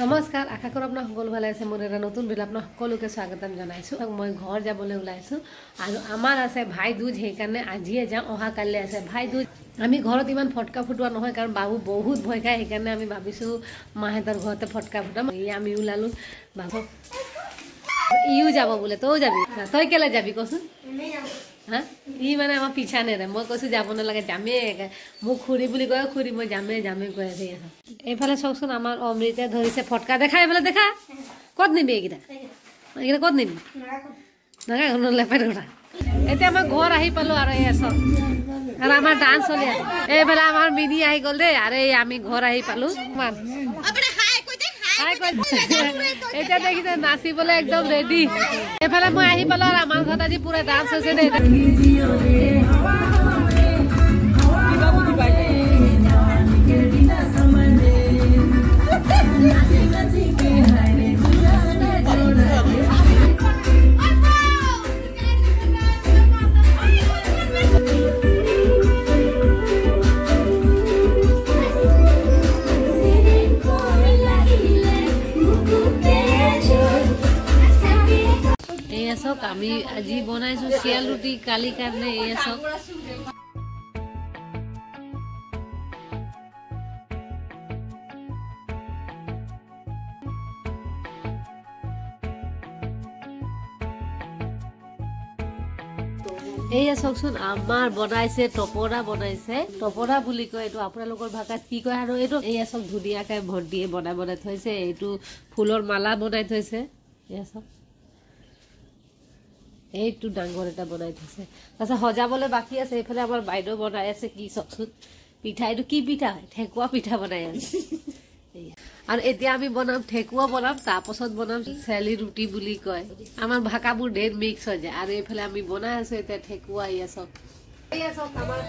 নমস্কাৰ আশা কৰোঁ আপোনাৰ সকলো ভালে আছে। মোৰ এটা নতুন ভিডিঅ' আপোনাক সকলোকে স্বাগতম জনাইছোঁ। মই ঘৰ যাবলৈ ওলাইছোঁ। আৰু আমাৰ আছে ভাই দুজ সেইকাৰণে আজিয়ে যাওঁ অহা কাইলৈ আছে ভাই দুজ আমি ঘৰত ইমান ফটকা ফুটোৱা নহয় কাৰণ বাবু বহুত ভয় খায় সেইকাৰণে আমি ভাবিছোঁ মাহঁতৰ ঘৰতে ফটকা ফুটাম। এই আমি ওলালোঁ। বাবু ইও যাব বোলে তইও যাবি? তই কেলৈ যাবি কচোন? হা? ই মানে আমাৰ পিছা নেৰে। মই কৈছোঁ যাব নালাগে যামেই মোক খুৰী বুলি কয় খুৰী মই যামেই যামেই কৈ আছে এইফালে চাওকচোন আমাৰ অমৃতে ধৰিছে ফটকা। দেখা এইফালে দেখা। ক'ত নিবি এইকেইটা? এইকেইটা ক'ত নিবি? নাগা লেপেট কথা এতিয়া মই ঘৰ আহি পালোঁ আৰু এই চব আৰু আমাৰ ডান্স চলি আছে। এইফালে আমাৰ মিনি আহি গ'ল দেই। আৰু এই আমি ঘৰ আহি পালোঁ। এতিয়া দেখিছে নাচিবলৈ একদম ৰেডি এইফালে মই আহি পালো আৰু আমাৰ ঘৰত আজি পুৰা ডান্স হৈছে দেই। আমি আজি বনাইছো চিয়াল ৰুটি কালি কাৰণে এয়া এয়া চাওকচোন আমাৰ বনাইছে টপৰা বনাইছে। টপৰা বুলি কয় এইটো আপোনালোকৰ ভাষাত কি কয় আৰু এইটো? এয়া চাওক ধুনীয়াকে ভণ্টিয়ে বনাই বনাই থৈছে। এইটো ফুলৰ মালা বনাই থৈছে। এয়া চাওক। এইটো ডাঙৰ এটা বনাই থৈছে। তাৰপিছত সজাবলৈ বাকী আছে এইফালে আমাৰ বাইদেউ বনাই আছে কি চাওকচোন পিঠা এইটো কি পিঠা? ঠেকুৱা পিঠা বনাই আছে। আৰু এতিয়া আমি বনাম ঠেকুৱা বনাম তাৰপাছত বনাম চেলি ৰুটি বুলি কয়। আমাৰ ভাষাবোৰ ঢেৰ মিক্স হৈ যায়। আৰু এইফালে আমি বনাই আছো এতিয়া ঠেকুৱা আমাৰ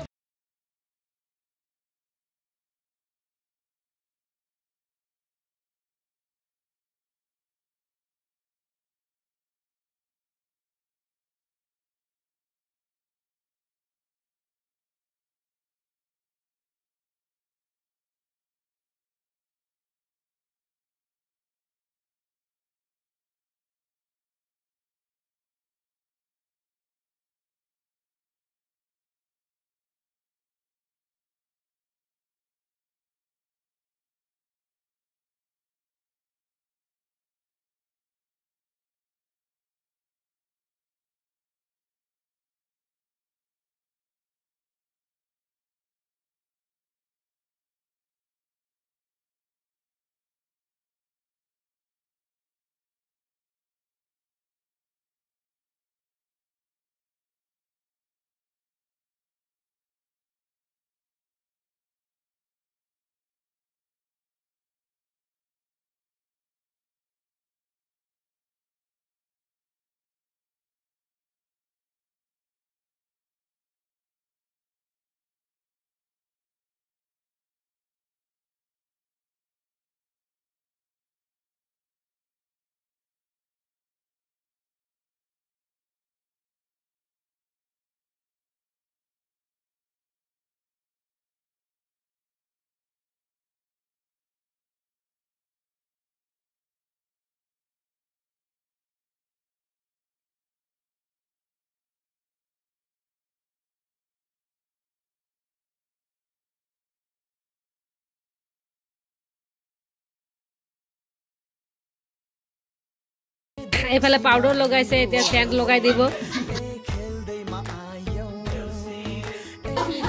এইফালে পাউডাৰ লগাইছে এতিয়া চেণ্ট লগাই দিব।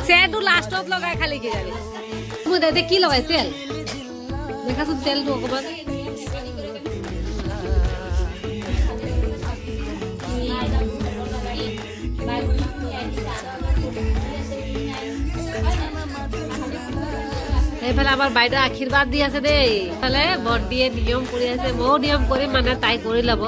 চেণ্টটো লাষ্টত লগাই খালি কি জানি মোৰ দাদা কি লগাই তেল? দেখাচোন তেলটো অকণমান এইফালে আমাৰ বাইদেউ আশীৰ্বাদ দি আছে দেই। এইফালে বৰ্দিয়ে নিয়ম কৰি আছে ময়ো নিয়ম কৰিম মানে তাই কৰি ল'ব।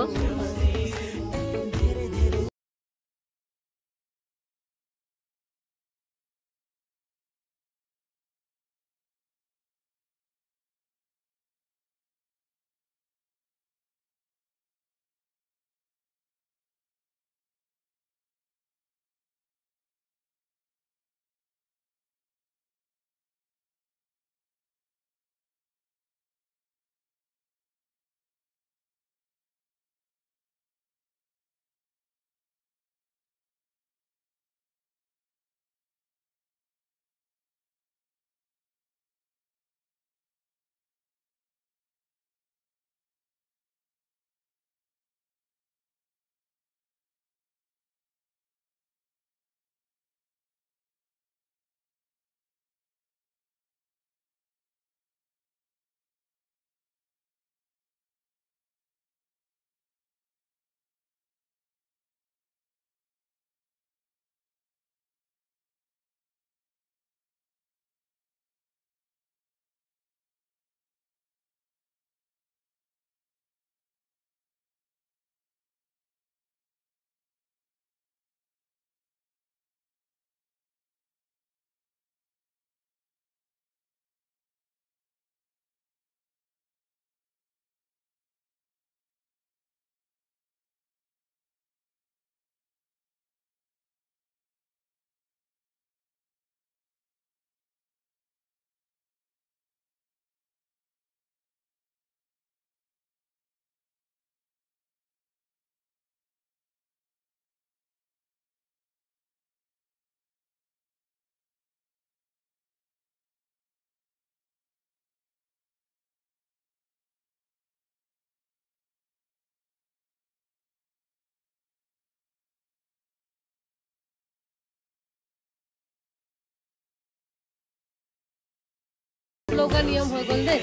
নিয়ম হৈ গ'ল দেই।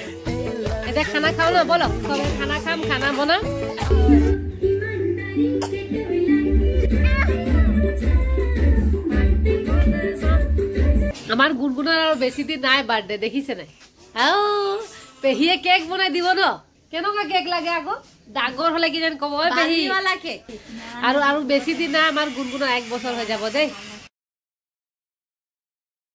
এতিয়া খানা খাওঁ ন বলক চবে খানা খাম খানা বনাম। আমাৰ গুণগুণৰ আৰু বেছি দিন নাই বাৰ্থডে দেখিছে নাই? আও পেহীয়ে কেক বনাই দিব ন? কেনেকুৱা কেক লাগে আকৌ? ডাঙৰ হলে কি যেন কব "ঐ পেহী। আৰু আৰু বেছি দিন নাই আমাৰ গুণগুণৰ এক বছৰ হৈ যাব দেই।